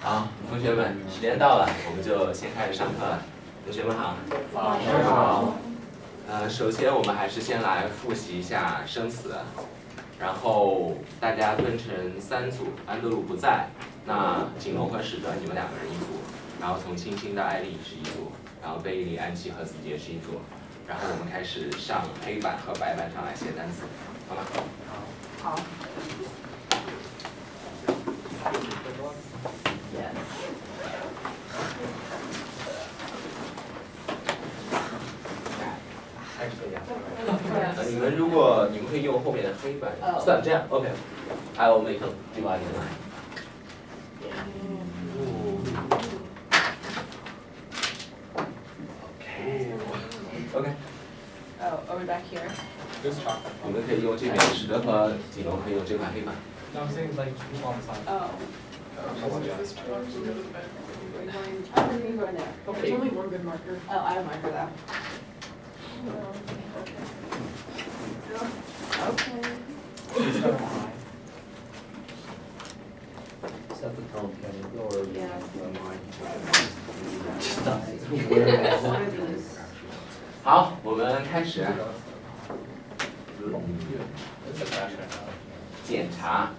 好，同学们，时间到了，我们就先开始上课了。同学们好。老师好。呃，首先我们还是先来复习一下生词，然后大家分成三组，安德鲁不在，那景龙和史德你们两个人一组，然后从青青到艾丽是一组，然后贝利、安琪和子杰是一组，然后我们开始上黑板和白板上来写单词，好吗？好。呃，你们如果你们可以用后面的黑板，算了这样，OK。还有我们一个第八点。人嗯 okok 们可以用这边，史德和李龙可以用这块黑板。好，我们开始。检查。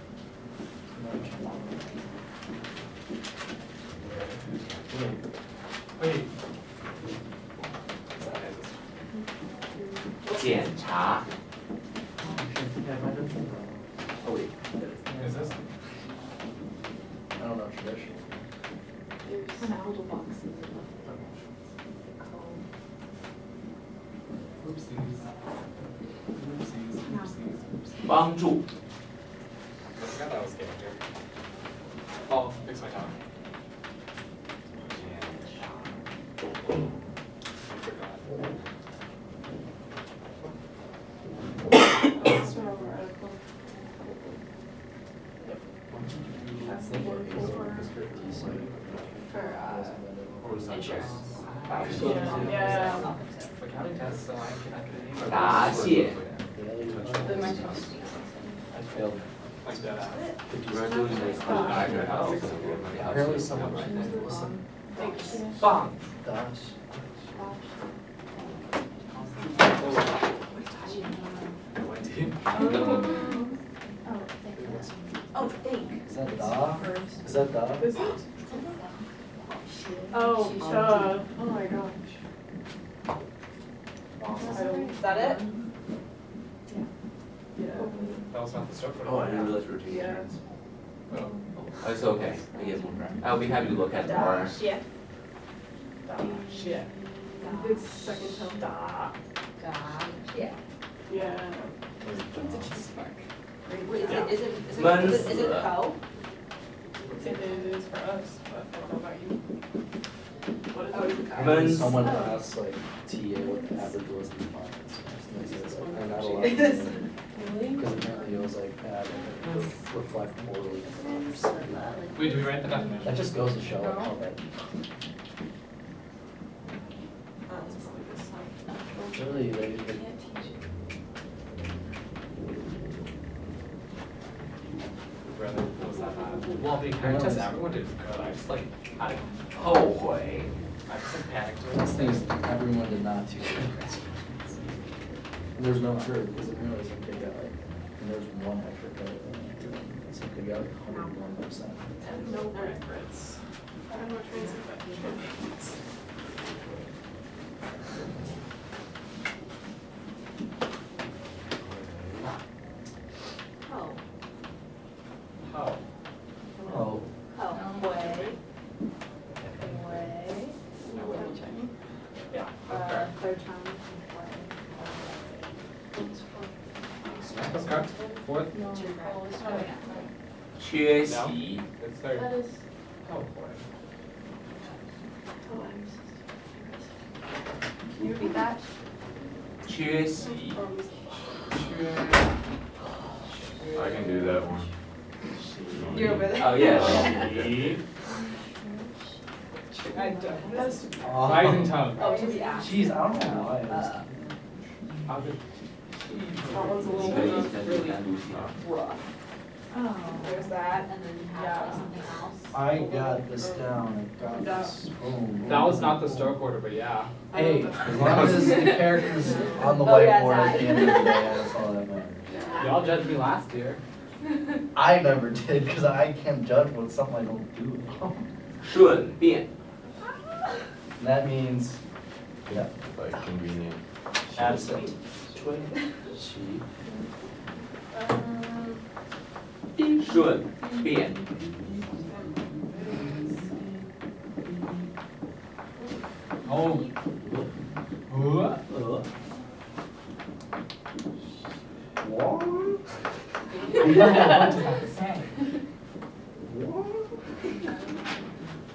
I'll be look at more. Yeah. Shit. It's second tone. Da. Yeah. Yeah. It's a cheese mark. Wait, is it, is it, is it, Mens- is it, is it co? It is for us, but I don't know about you. What is Oh, it? it's a co. Mens- Someone Oh. asked like TA what the average was in finance. And they said like, they're not allowed. It is. to- Really? Because apparently it was like bad and it would reflect poorly. Wait, do we write the definition? That just goes to show like how bad. Oh, it's probably this one. Really, they, they, Brother, what was that bad? Well, the parent test everyone did good. I just like had it. 后悔。I oh, just like panicked. this thing is, everyone did not do good. And there's no sure, because apparently some kid got like, and there's one Some uh, kid got like hundred and one percent. No regrets. I don't know what transit that means. Oh, How? Oh, oh, way. Way. Yeah. Uh, Okay. third time. Way. That's correct. Fourth? No. Oh, it's not. 缺席。It's third. That is. Oh, boy. Can you repeat that? 缺席. I can do that one. You're over there. Oh, yeah. I don't. That's Eisentown. Oh, yeah. Jeez, I don't know why. Uh, that one's a little bit really rough. Oh. There's that. And then you Yeah. have like something else. I got this down, I got this, boom. That was not the stroke order, but yeah. Hey, as long as the character's on the Oh, yeah, whiteboard at Zach. the end of the day, that's all that matters. Y'all judged me last year. I never did, cause I can't judge what something I don't do. 顺便 That means, yeah, Like convenient. absent. She. 顺便 Oh. Uh, uh. What? what does that say?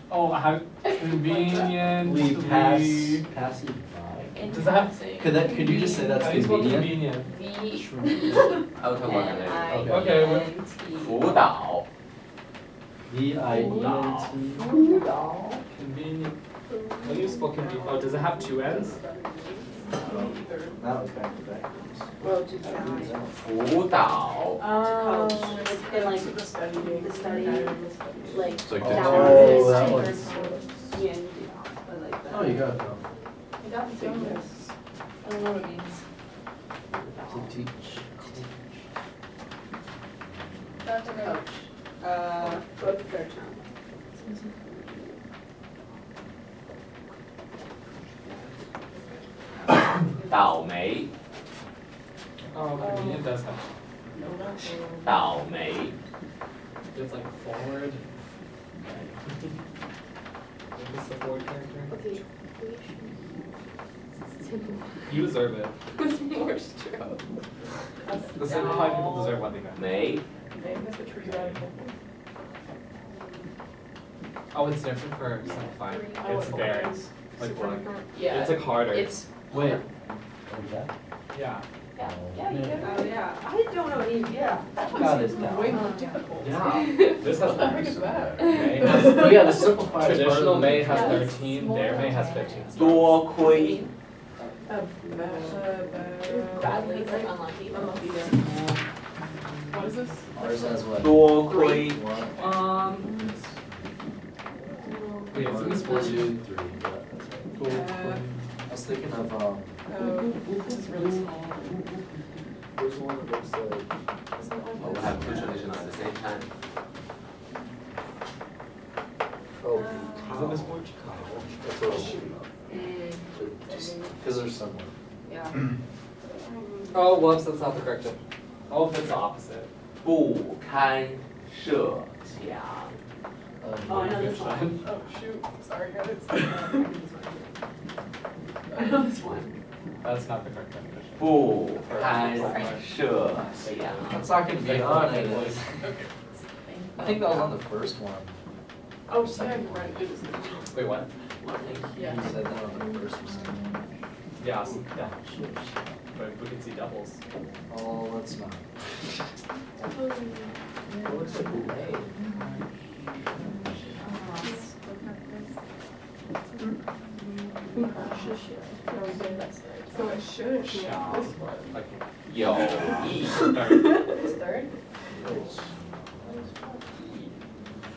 Oh, how conveniently. pass, pass it by. Does that have? Could that, could you just say that's How do you spell convenient? convenient? I will talk about that later. Okay, we're- 辅导 V I E N T. Convenient. How do you spell convenient? Oh, does it have two N's? That was back to backwards.辅导 Um, Coach. and like, The study. the study, like. It's like Oh, the that two. was- Yeah, I like that. Oh, you got it forgotten some of this. I don't know what it means. To teach. Dr. Coach. Uh, both third term. Tao Mei. Oh, I mean, it does have. No, not Tao Mei. It's like forward. Is this the forward character? Okay, you deserve it. It's more true. The same five people deserve one thing. May? May was the tree one. Oh, it's different for simplifying. It's oh, berries. Like one. Yeah. It's like harder. It's. Wait. Yeah. Yeah, yeah, you do. Oh, yeah. I don't know any, yeah. That one seems way more difficult. Yeah. This has numbers. Yeah, the simplified. Traditional May has thirteen, their May has fifteen. 多亏 uh, uh, uh, Badly, like unlucky. Unlucky, yeah. What is this? Ours has what? 多亏 One, Um. Wait, one, this two, four? three, yeah, that's right. Uh, I was thinking of, um, oh, this is really small. there's one that looks like. Isn't all Oh, we this? have two traditional at the same time. Oh, Isn't this four? That's what it's Just, cause they're similar. yeah. Oh, whoops, that's not the correct one. Oh, that's the opposite. 不堪设想 Oh, I know this one. Oh, shoot, sorry guys. I know this one. That's not the correct definition. 不堪设想 That's not gonna be on it. Okay. I think that was on the first one. Oh, yeah, you're right, it is. the- Wait, what? Yeah. He said that on the first or. Yeah, s- yeah, but we can see doubles. Oh, let's not. It looks like a So it shouldn't be this one. Like, Yo. or- This third? Yo.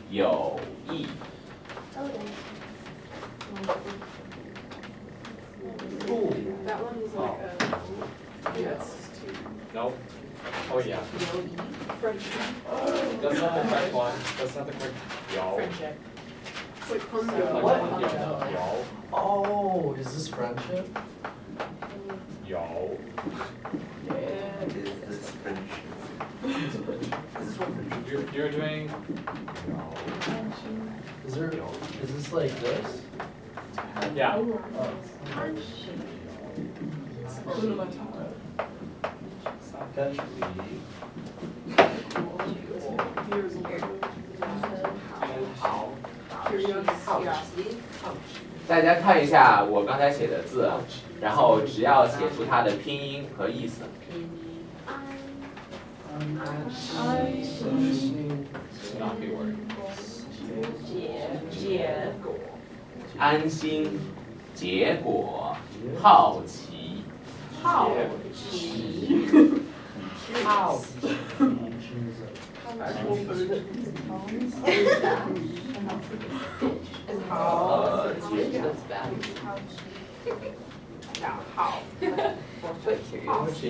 Yo. Oh. 谊 That one is like a, oh. yeah, it's two. Nope. Oh, yeah. Friendship. That's not the correct one. That's not the correct. Yo. Friendship. It's like from Like, the. What? Yo. Oh, is this friendship? Yo. Yeah. Is This friendship. You're, you're doing. Is there, is this like this? 大家看一下我刚才写的字然后只要写出它的拼音和意思。安心，结果，好奇，好奇好 Actual food.呃，接着 Yeah, how? But curious.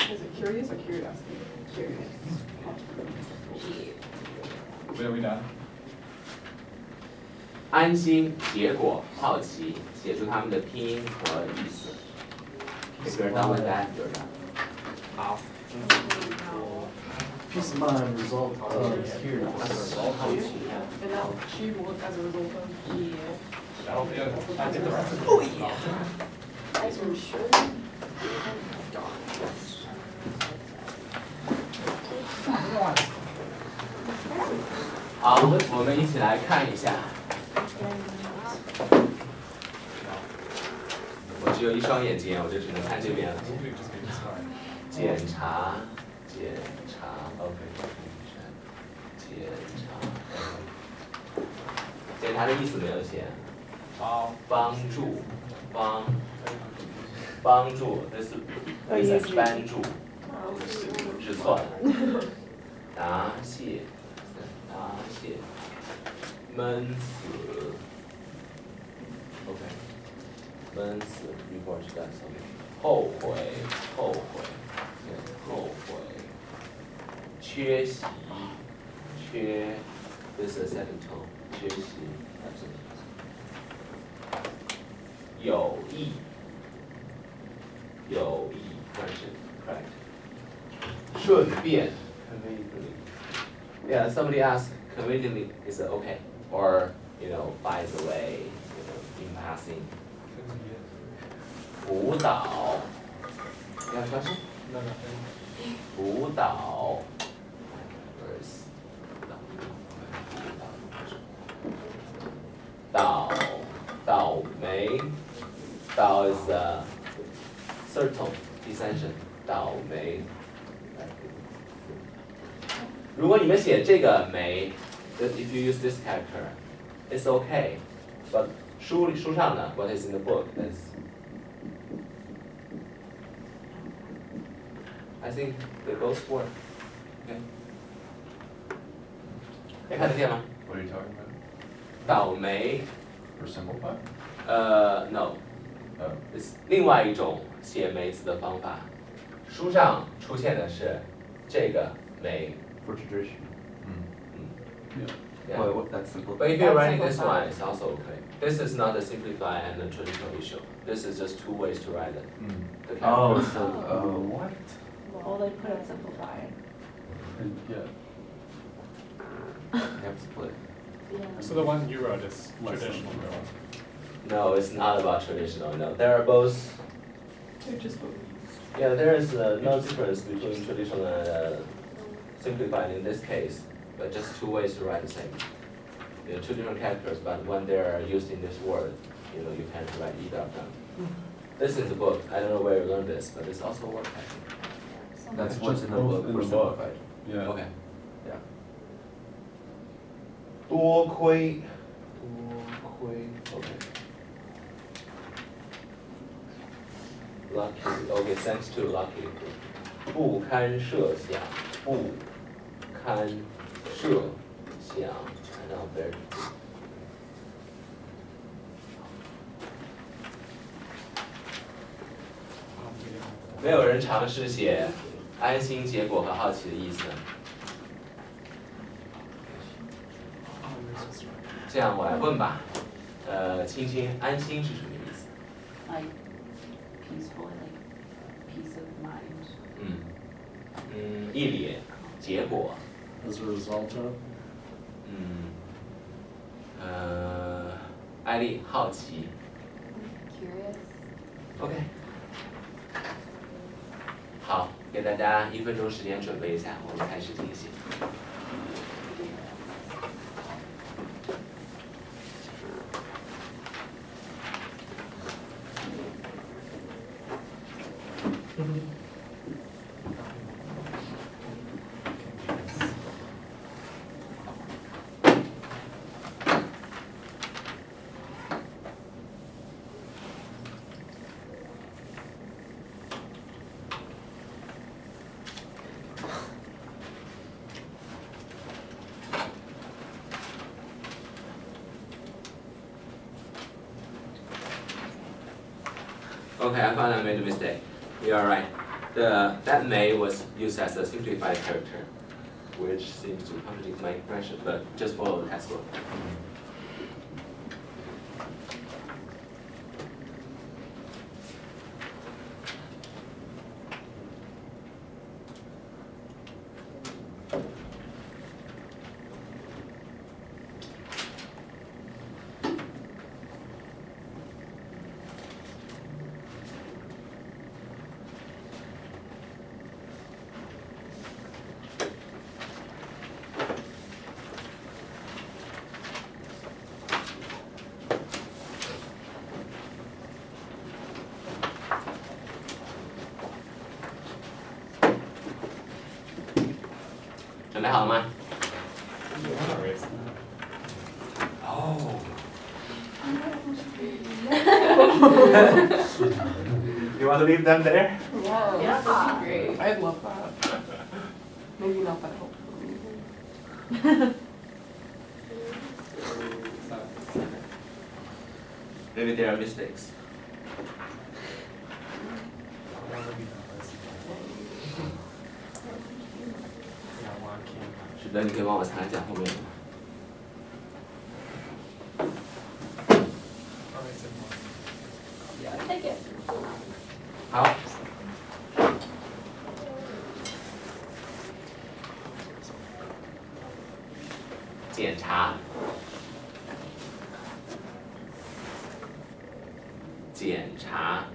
Is it curious or curiosity? Curious. Wait, are we done? 安心，结果，好奇，写出他们的拼音和意思。好，我们一起来看一下。只有一双眼睛，我就只能看这边了。检查，检查，OK，检查，检查的意思没有写，好。帮助，帮，帮助，this this is 帮助，是错的。答谢，答谢，闷死，OK，闷死，before she does something，后悔，后悔。后悔，缺席，缺，this is a second tone，缺席，有意，有意，question correct，顺便，conveniently，yeah somebody asked conveniently is it okay or you know by the way you know in passing， 辅导，yeah question。 No, nothing. 辅导倒倒霉倒 is a third tone 第三声倒霉。如果你们写这个霉，that if you use this character, it's okay. But 书里书上呢，what is in the book is I think they both work. Okay. 看得见吗？ What are you talking about? 倒霉， For simplify? 呃，no， Oh, 是另外一种写梅子的方法。书上出现的是这个梅， For tradition. mm. yeah. Well, what- that's simple. But if you're That's writing this simplified. one, it's also okay. This is not a simplify and a traditional issue. This is just two ways to write it. Mm. The Oh, characters. so, oh, what? Well, they put it simplified. And, yeah. You have to split. Yeah. So the one you wrote is Less than traditional. one. No, it's not about traditional. No, there are both. They're just what we Yeah, there is uh, no difference between traditional and uh, simplified in this case, but just two ways to write the same. You know, two different characters, but when they're used in this word, you know, you can write either of them. This is the book. I don't know where you learned this, but it's also a word pattern. That's It's what's just in the both book in for the book. simplified. Yeah. Okay. Yeah. 多亏，多亏，OK。Lucky, okay, thanks to lucky. 不堪设想，不堪设想，然后 very. 没有人尝试写 安心、结果和好奇的意思。这样我来问吧，呃，青青，安心是什么意思？like peaceful, like peace of mind. 嗯嗯，一理，结果，As a result of, 嗯，呃，艾丽好奇 Curious.，OK，好，给大家一分钟时间准备一下，我们开始进行。Made a mistake. You are right. The, that may was used as a simplified character, which seems to contradict my impression, but just follow the text You want to leave them there? Yeah. Yeah, that'd be great. I'd love that. Maybe not that helpful. 啊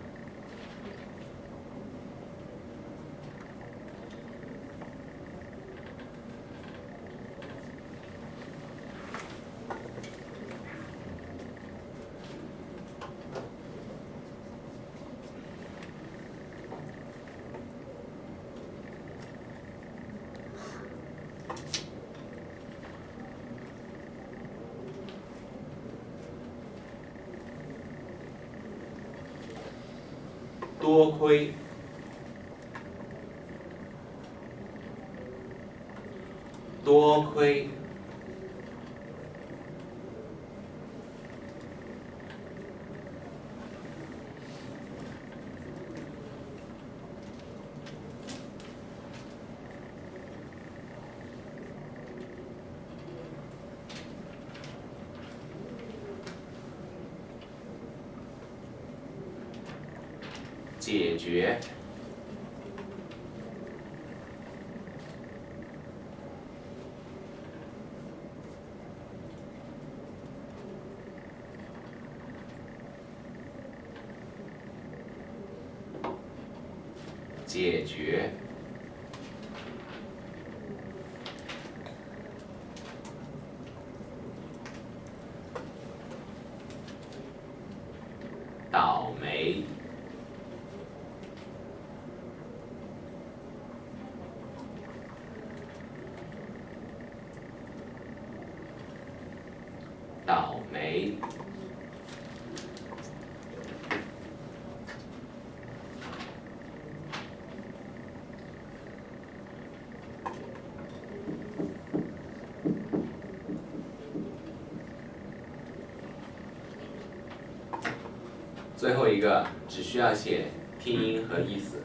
多亏。多亏。解决。解决。倒霉。倒霉。最后一个只需要写拼音和意思。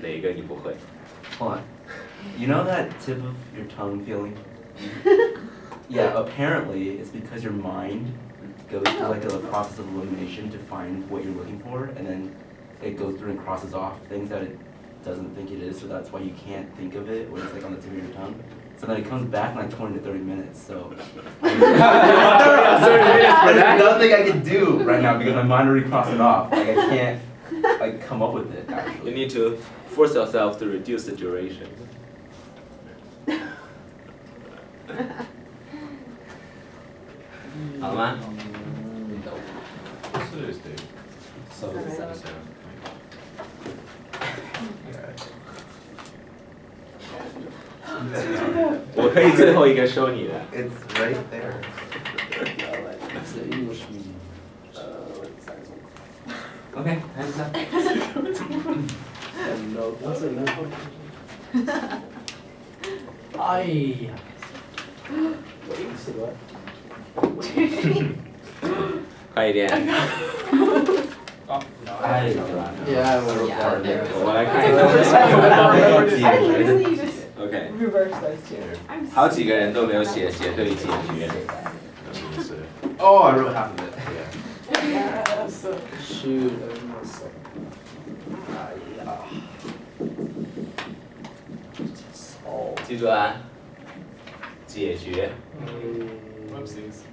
哪个你不会？Hold on. You know that tip of your tongue feeling? yeah, apparently it's because your mind goes through like a process of elimination to find what you're looking for, and then it goes through and crosses off things that it doesn't think it is, so that's why you can't think of it when it's like on the tip of your tongue. So then it comes back in like 20 to 30 minutes, so. There's nothing I can do right now because my mind already crossed it off. Like I can't like come up with it You need to force yourself to reduce the duration. 好吗？Thursday. So, 我可以最后一个收你的。 It's right there. it's the English meeting. Uh, like size of- OK，hands up。 And no, what's it? No. 哎呀。Wait, what? 快一点。 Oh, no. I Yeah, I wrote that there. 我来看一下。 reverse those two. I'm 好几个人都没有写写对解决。 Oh, I wrote half of it. Yes. Shoot, I almost like. Ah, yeah. Oh. 记住啊，解决。 Whoopsies.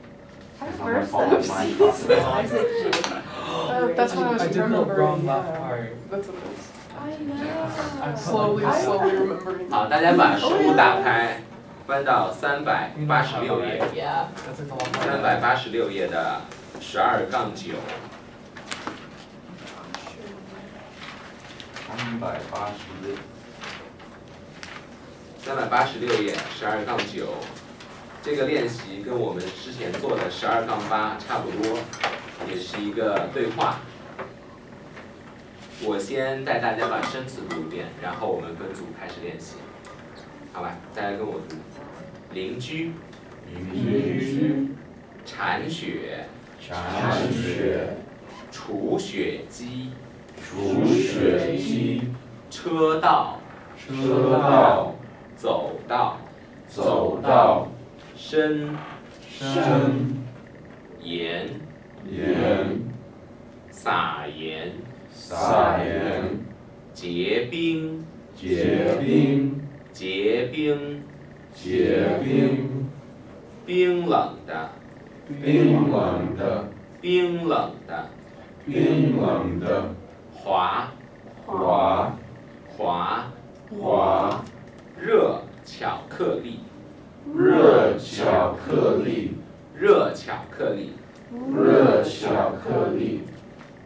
I It's not my reversed fault those. that mine crossed it I off. said G. Uh, that's what I was I did the remembering. wrong yeah. left part. That's what it is. 好，大家把书打开，翻到三百八十六页三百八十六页的十二杠九。三百八十六。三百八十六页十二杠九，这个练习跟我们之前做的十二杠八差不多，也是一个对话。我先带大家把生词读一遍，然后我们分组开始练习，好吧？大家跟我读：邻居、邻居、铲雪、铲雪、除雪机、除雪机、车道、车道、走道、走道、深、深、盐、盐、撒盐、撒盐、结冰、结冰、结冰、结冰、冰冷的、冰冷的、冰冷的、冰冷的、滑、滑、滑、滑、热巧克力、热巧克力、热巧克力。热巧克力。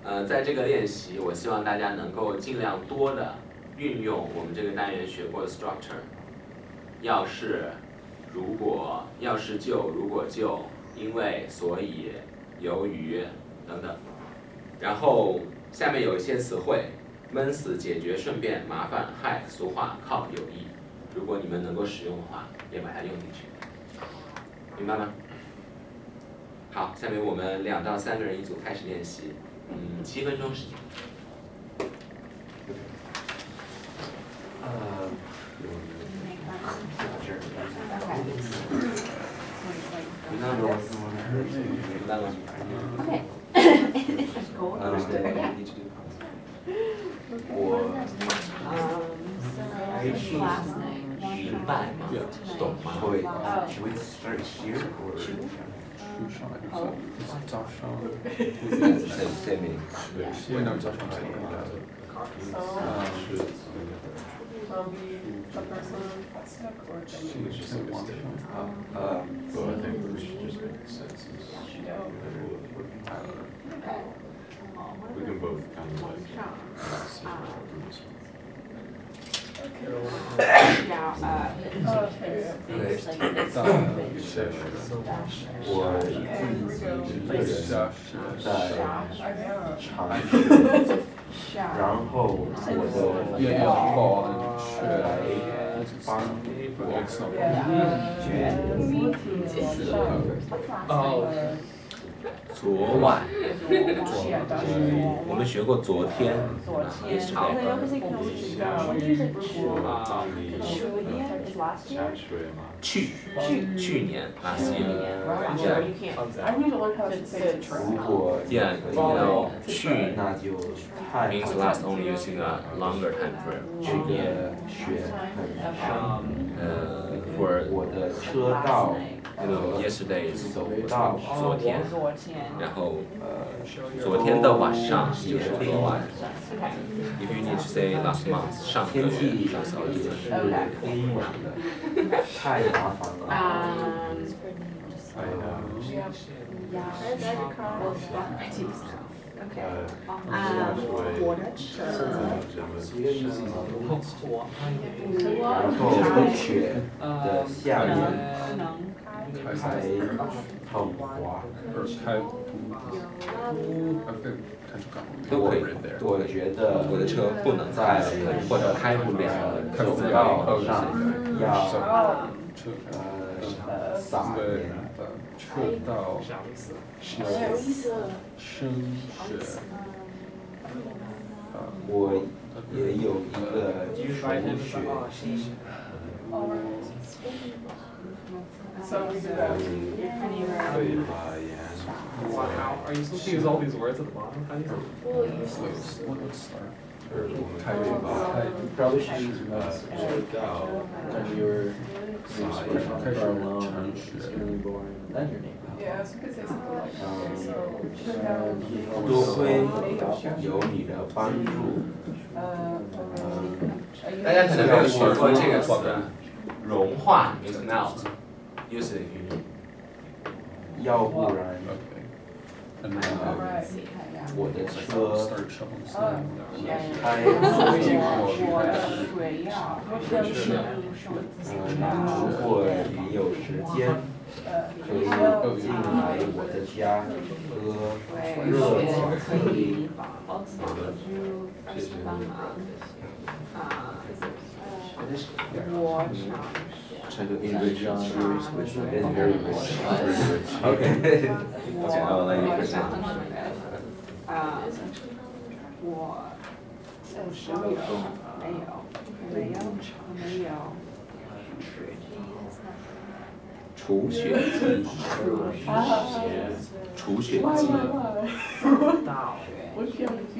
呃，在这个练习，我希望大家能够尽量多的运用我们这个单元学过的 structure，要是、如果、要是就、如果就、因为、所以、由于等等。然后下面有一些词汇，闷死、解决、顺便、麻烦、害、俗话、靠、有益。如果你们能够使用的话，也把它用进去，明白吗？好，下面我们两到三个人一组开始练习。嗯，七分钟时间。呃，你那种什么？明白吗？ Okay. 呃，我 Muszą, Elisa i z Zoszą. Z tymi. Um, she I think we should just make consensus. We can both kind of like Okay. Now, uh. 我自己一个人在尝试，然后我的爷爷奶奶去帮我送。哦、嗯，昨晚，昨晚，我们学过昨天，也差。last year. 山水嘛，去去去年 last year。 Sure, you can't. I need to learn how to say it. 如果 Yeah, you know, 去那就太 means last only using a longer time frame. 去这年，个雪很深，呃，for 我的车道 you know 就 yesterday 走昨天然后呃昨天的晚上也是很晚 if you need to say last month，上个月，上个月。天气是阴阳的，太麻烦了。啊。哎呀。Okay. Um, something，开开透，开都可以。我觉得我的车不能再或者开不了走道上，要呃撒盐。车道深深雪，我也有一个同学。So we do that. 可以把盐 Wow, are you supposed to use all these words at the bottom? How do you say it? Let's start. 而我们可以把 You probably should use 呃 notes 车道 when you were maybe sweating on the car alone, it's really boring, then your name. Yeah, so we could say something like that. Um, So, 呃多亏有你的帮助， uh, 嗯，大家可能没有学过这个词，融化 means melt。 Use it if you need。要不然 Okay. And then uh, Alright. 我的 like 车 start shuffling snow. 开我的水呀，呃，如果你有时间，可以进来我的家喝热巧克力。好的，谢谢你。啊，嗯我想 Try 我没有，没有，没有，没有。初雪季，初雪，初雪季，初雪季。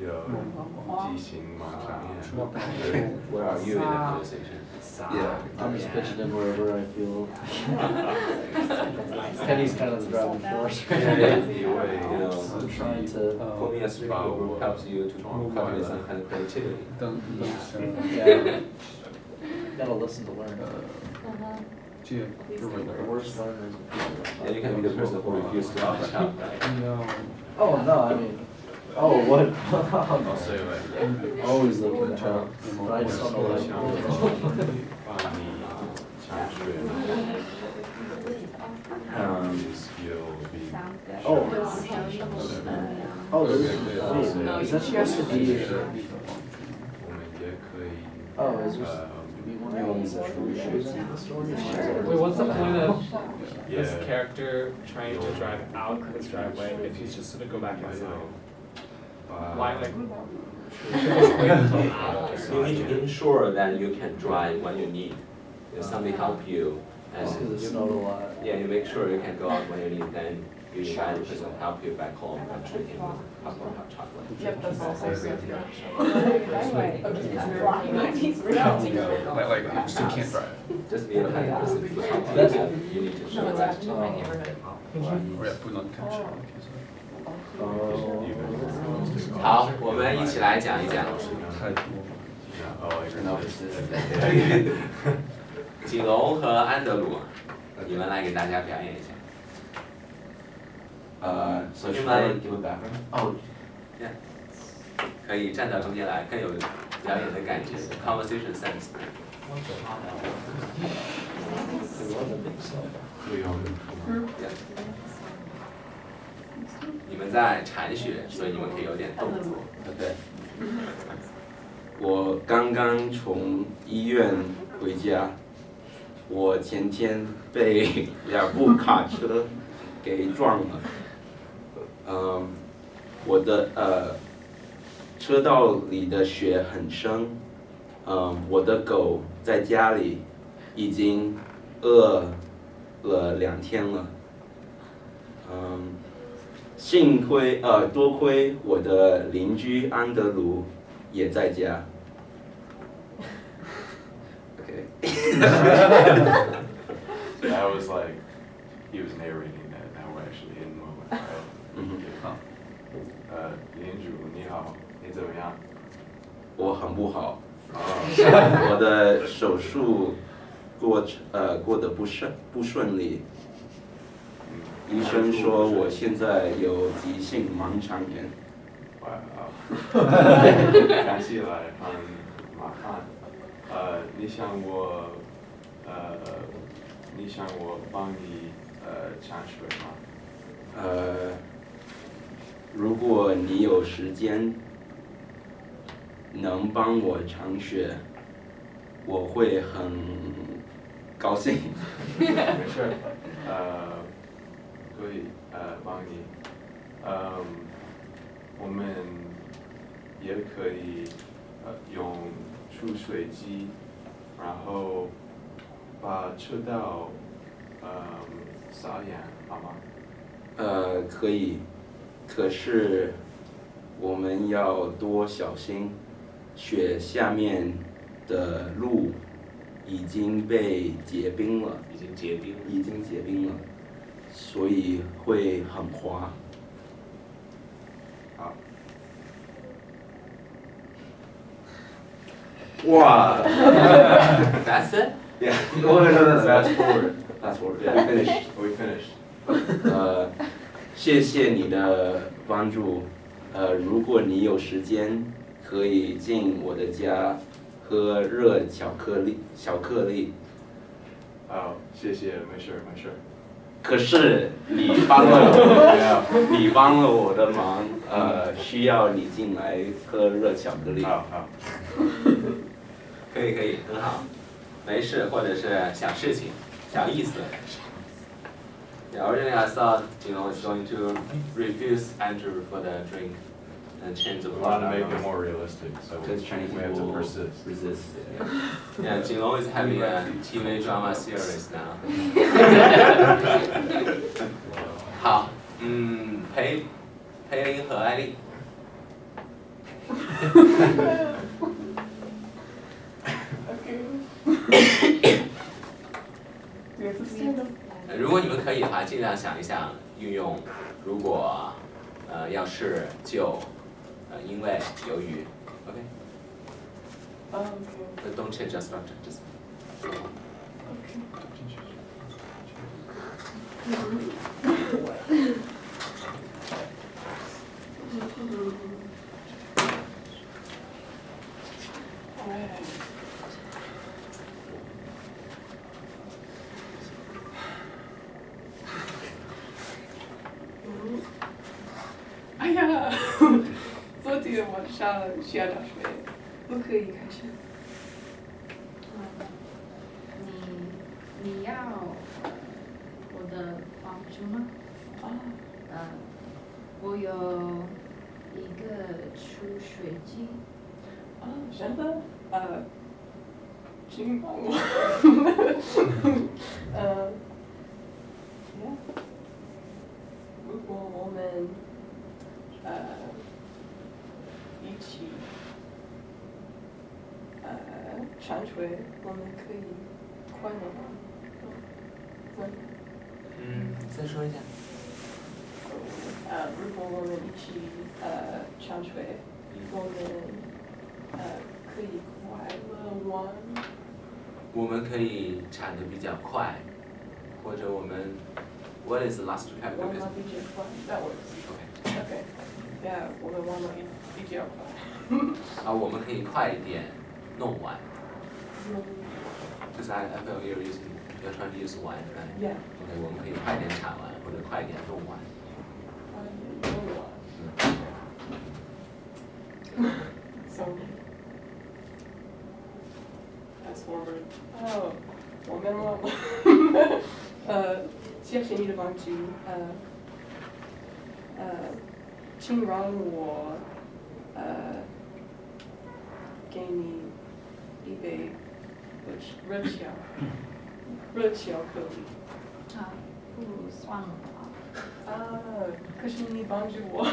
your teaching mark. Where are you in the conversation? Yeah, I'm just pitching in wherever I feel. Penny's kind of the driving force. Yeah, you know, I'm trying to. Um, for me, a stream helps you to cultivate some kind of creativity. Yeah. Gotta listen to learn. Uh-huh. Yeah, you're. The worst learners. Yeah, you can be the person who refuses to offer help. No. Oh no, I mean. Oh, what? I'll say. Always looking at I just oh. Oh, oh this is, is that supposed to be? Oh, is? Um, Wait, what's the point of this character trying to drive out of his driveway if he's just gonna go back inside? Uh, you need to ensure that you can drive when you need. If somebody help you, as oh, you, yeah, you make sure you can go out when you need. Then you invite the person help you back home and treat him with hot chocolate. Yep, that's also Like, like, you still can't drive. Just be a kind person you. Need to show that. No, it's actually my neighborhood. Oh. 好我们一起来讲一讲。锦龙和安德鲁你们来给大家表演一下。呃首先呢可以站到中间来更有表演的感觉 conversation sense 们在铲雪，所以你们可以有点动作。OK。我刚刚从医院回家，我前天被两部卡车给撞了。嗯，我的呃车道里的雪很深，嗯，我的狗在家里已经饿了两天了。嗯，幸亏呃多亏我的邻居安德鲁也在家。OK。That was like, he was narrating that, now we're actually in the moment, right? 嗯哼，呃，领主你好，你怎么样？我很不好，啊，我的手术过程呃过得不顺不顺利，嗯医生说我现在有急性盲肠炎。哇哦，看起来很麻烦。呃，你想我，呃，你想我帮你呃铲水吗？呃，如果你有时间，能帮我铲雪，我会很高兴。没事，呃，可以呃帮你，嗯，我们也可以呃用出水机，然后把车道嗯撒盐，好吗？呃，可以，可是我们要多小心，雪下面的路已经被结冰了，已经结冰了。已经结冰了，所以会很滑。好，哇 That's it。！Yeah, no, no, no, no, fast forward, fast forward. Yeah, we finished. we finished. 呃，谢谢你的帮助。呃，如果你有时间，可以进我的家喝热巧克力，巧克力。哦，谢谢，没事儿没事儿。可是你帮了我，你帮了我的忙，呃，需要你进来喝热巧克力。好好，可以可以，很好，没事，或者是小事情、小意思。Yeah, originally I thought, you know, it's going to refuse Andrew for the drink and change the we plot. want to make it more realistic, so Because Chinese we have to people persist. resist. Yeah, Jinglong is having a TV drama series now. 好，嗯，裴裴林和艾丽， Do you have to stand up? 呃如果你们可以的话，尽量想一想运用，如果呃要是就 呃因为由于，OK，Oh, okay. but don't change the structure, just Alright. 嗯，哎呀，昨上下大雪，不可以开车。你你要我的帮助吗？啊，呃，我有一个出水机，啊，真的？呃，请帮我。呃，yeah，如果我们呃一起呃对我们可以快点吗？嗯，再说一下。呃，如果我们一起呃唱出来，我们呃可以快乐吗？我们可以唱的比较快，或者我们 What is the last time？我们比较快，那我 OK OK，yeah, 我们忘了比较快。啊，我们可以快一点弄完。Because I I feel you're using you're trying to use one, right? Yeah. OK，我们可以快点产完，或者快点弄完。嗯 So that's forward. Oh, 我们了。呃，谢谢你的帮助。呃，呃，请让我呃给你一杯 热热巧，热巧克力。啊，不如算了吧。啊，可是你帮助我，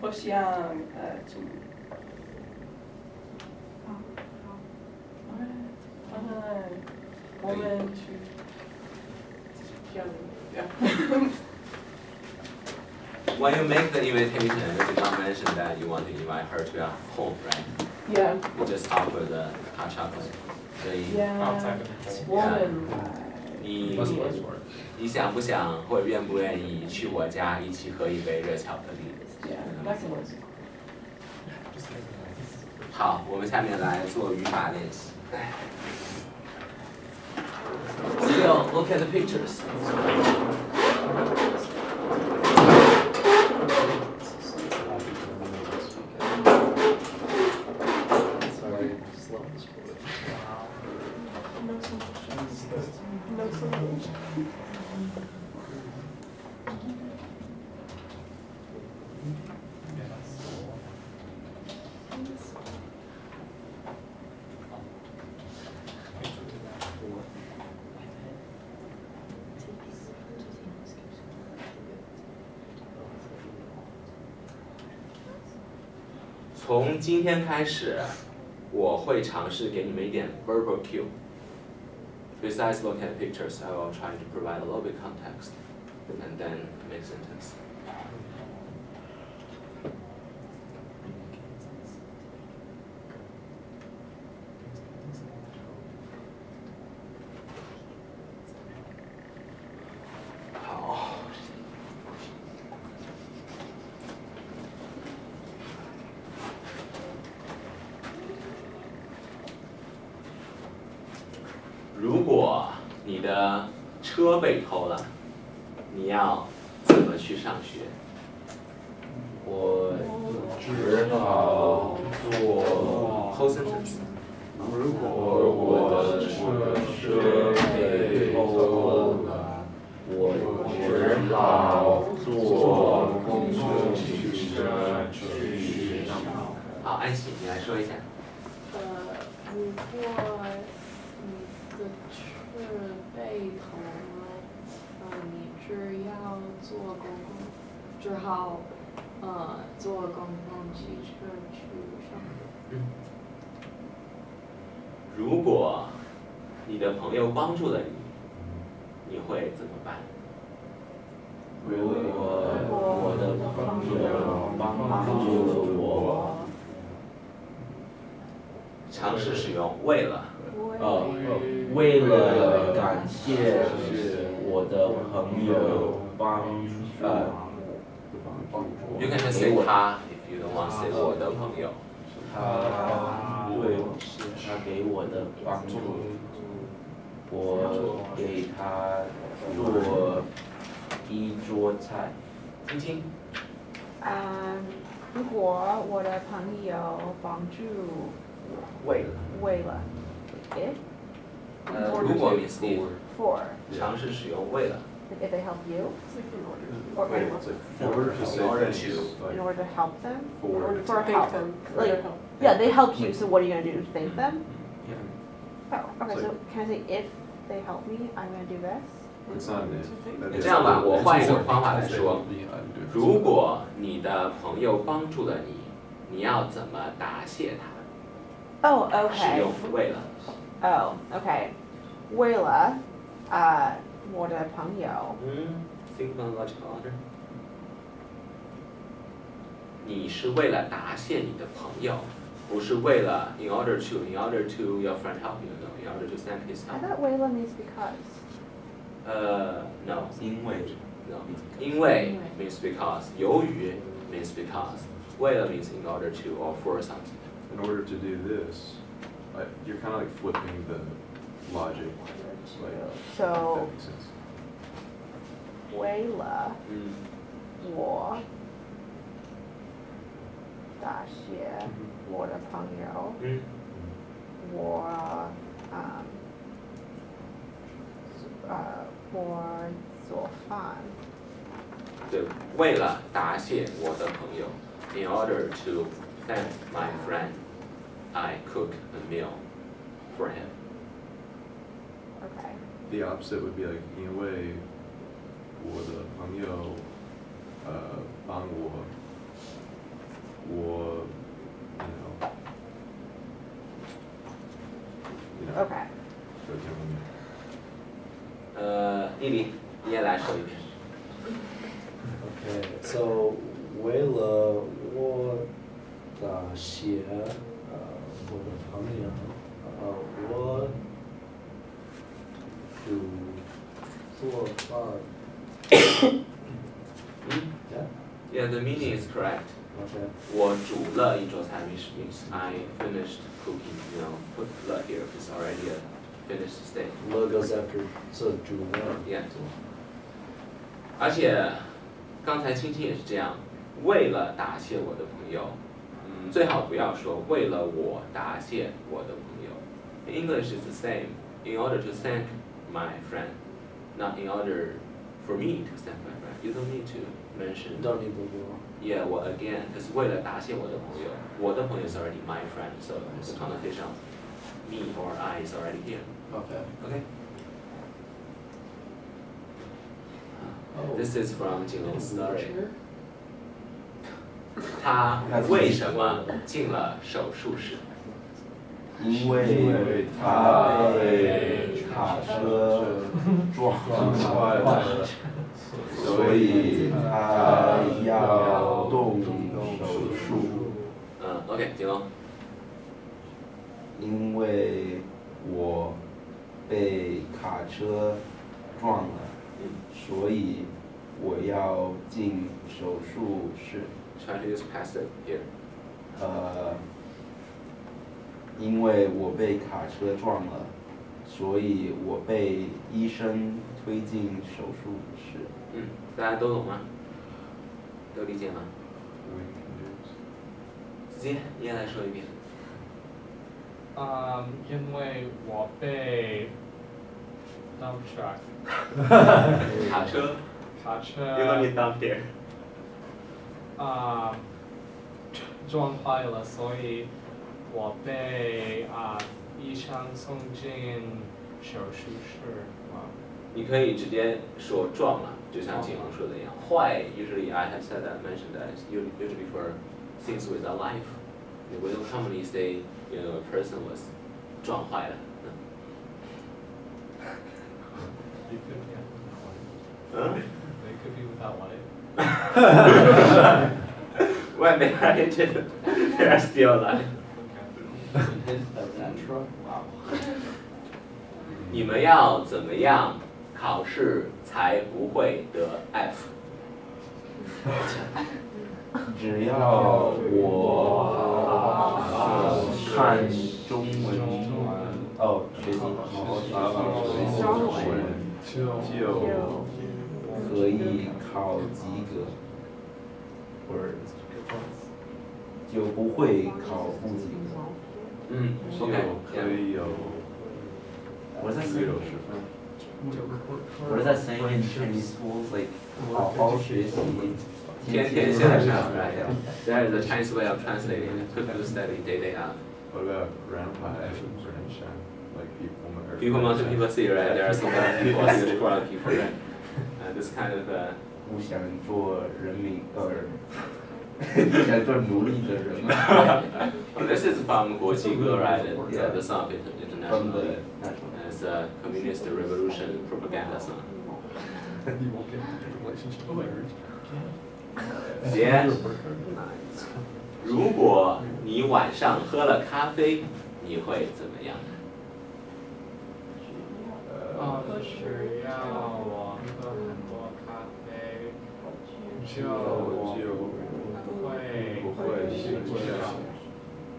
我想呃，请。好，好。当然，我们去漂亮。 When you make the invitation, you did not mention that you want to invite her to your home, right? Yeah. You just offer the hot chocolate. 所以你你想不想或者愿不愿意去我家一起喝一杯热巧克力？好，我们下面来做语法练习。Look at the pictures. 从今天开始，我会尝试给你们一点 verbal cue。Besides looking at pictures, I will try to provide a little bit context, and then make sentence. 呃坐公共汽车去上学。如果你的朋友帮助了你，你会怎么办？如果我的朋友帮助了我，尝试使用为了。呃，为了感谢我的朋友帮呃 You can just say 他，if you don't want to say 我的朋友。他对他给我的帮助，我给他做一桌菜。听听。嗯，如果我的朋友帮助为了。为了 if 呃，如果 means if，for 尝试使用为了。if they help you It's like in order. or Wait, it's like in order to say In order thanks, to- in like, order to help them In order for to help thank them for Like- their help. yeah they help you so what are you gonna do thank them Yeah. oh okay It's so like- can I say if they help me I'm gonna do this it's not an if. that is- 这样吧，我换一种方法来 Say 说 will。be under- 如果你的朋友帮助了你，你要怎么答谢他？ oh 使 okay 用为了。 oh okay 为了呃 我的朋友嗯，think about logical order。你是为了答谢你的朋友， 不是为了 in order to in order to your friend help you no in order to thank his I help thought 为了 means because. 呃 no 因为 no 因为 means because 由于 means because 为了 means in order to or for something In order to do this, like, you're kind of like flipping the logic, like, if that So makes sense. 为了嗯我大学我的朋友，嗯我嗯呃我做饭。对，为了答谢我的朋友，in order to thank my friend, I cook a meal for him. Okay. The opposite would be like, 因为我的朋友，呃，帮我，我，you know, you know, Okay. 就这样呃，丽丽，你也来说一遍。 Okay, so 为了我的写呃我的朋友呃我 就做饭。嗯 Yeah. Yeah, the meaning is correct. Okay. 我煮了一桌菜，which means I finished cooking. You know, put 了 here is already a finished state. 了 goes after 这煮了。 Yeah. 而且刚才青青也是这样，为了答谢我的朋友，嗯，最好不要说为了我答谢我的朋友。English is the same. In order to thank my friend, not in order for me to thank my friend. You don't need to mention. Don't need the war. Yeah, 我 again，可是为了答谢我的朋友，我的朋友 is already my friend, so the connotation of me or I is already here. Okay. Okay. Oh. This is from 景龙 story. 他为什么进了手术室？ 因为他被卡车撞坏了，所以他要动手术。嗯，OK，景龙。因为我被卡车撞了，嗯所以我要进手术室。Use passive here. 呃，因为我被卡车撞了，所以我被医生推进手术室。嗯，大家都懂吗？都理解吗.子杰，你也来说一遍。嗯，因为我被 dump truck 卡车。卡车 You don't need dump here. 啊撞坏了，所以我被啊医生送进手术室。啊你可以直接说撞了，就像景龙说的一样。坏，usually I have said that mentioned that is u- usually for things with a life. We don't commonly say, you know, a person was 撞坏了。 You could be 嗯。 They could be without life. When they are injured, they are still alive. 你们要怎么样考试才不会得 F？只要我呃看中文，哦，学习好好学习中文，就可以考及格，或者就不会考不及格。嗯就，OK，可以有 What is that 六十分。 What is that saying in Chinese schools? Like 好好学习，天天向上，right? There is a Chinese way of translating it. Could you study day day out? What about grandpa grandson? Like people or People mountain people see, right? There are so many people, huge crowd of people, right? Uh, this kind of uh, 不想做人民呃， 不想做奴隶的人嘛。well, this is from 国际歌 right? Yeah. The song is From international. It's a communist revolution propaganda song. You won't get into a relationship with marriage. Yeah. 如果你晚上喝了咖啡，你会怎么样？哦，只要我喝很多咖啡，就不会不会睡觉。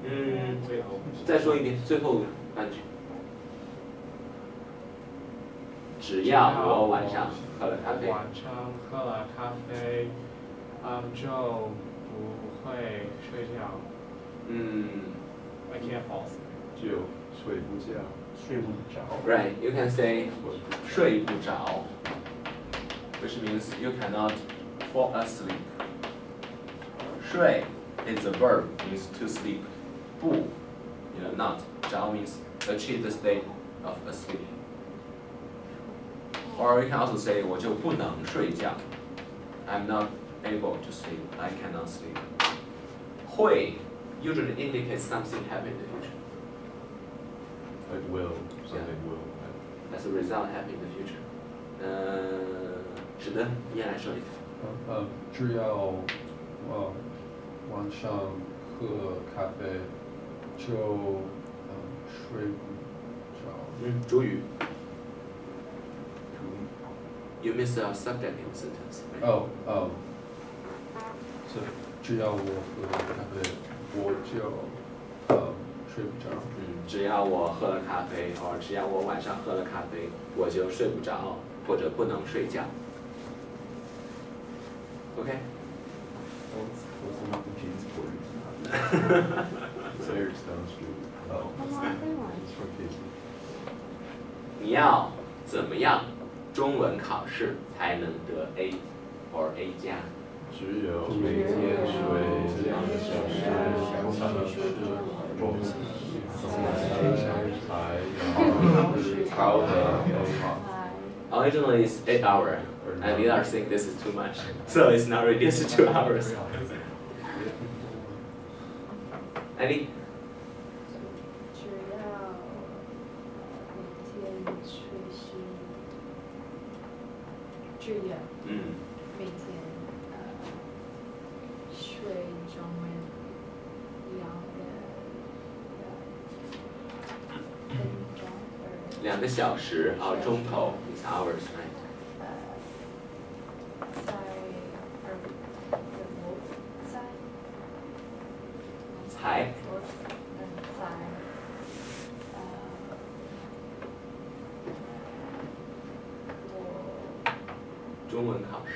嗯，再说一遍，最后半句。只要我晚上喝了咖啡，晚上喝了咖啡，嗯，就不会睡觉。嗯 I can't fall asleep. 就睡不着。睡不着。，right, you can say 睡不着，which means you cannot fall asleep. 睡 is a verb, means to sleep. 不，you know, not. 着 means achieve the state of asleep. Or you can also say 我就不能睡觉，I'm not able to sleep. I cannot sleep. 会 usually indicates something happen in the future. Like will, something will happen. As a result, happen in the future. 呃，是的，你也来说一个。呃，只要呃 晚上喝咖啡，就嗯睡不着。嗯，主语。You miss a subject in the sentence. 哦哦，是只要我喝了咖啡，我就呃睡不着。嗯，只要我喝了咖啡，或者只要我晚上喝了咖啡，我就睡不着，或者不能睡觉。OK，It's Eric's downstream. Oh. 妈妈在玩 It's for kids. 你要怎么样中文考试才能得 A 或 A 加？只有每天睡两个小时，才能是中才有考的很好。 Originally it's eight hour, and we are saying this is too much, so it's now reduced to two hours. Any? 只要每天睡醒，只要嗯，每天呃睡中文两个呃分钟两个小时啊，钟头 is hours,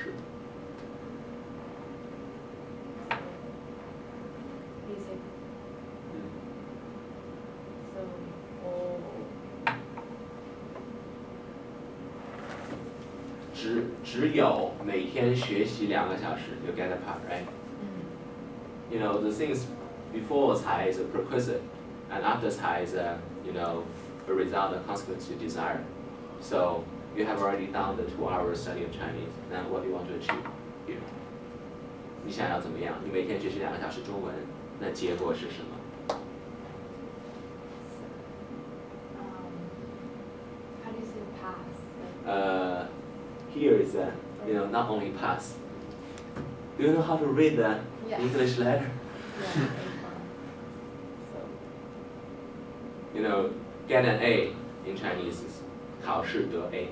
中文考试。 music 嗯 so 我只只有每天学习两个小时，you get the part, right? 嗯 You know, the things before 才 is a prerequisite, and after 才 is a, you know, a result, a consequence you desire. So you have already done the two hours study of Chinese. Now what do you want to achieve here? 你想要怎么样？你每天学习两个小时中文，那结果是什么？ um how do you say pass like Uh, here is a, you know, not only pass. Do you know how to read the Yeah. English letter? yeah A so You know, get an A in Chinese is 考试得 A。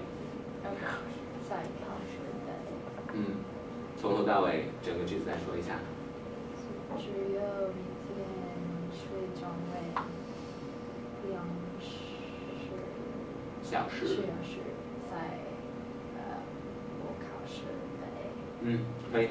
可以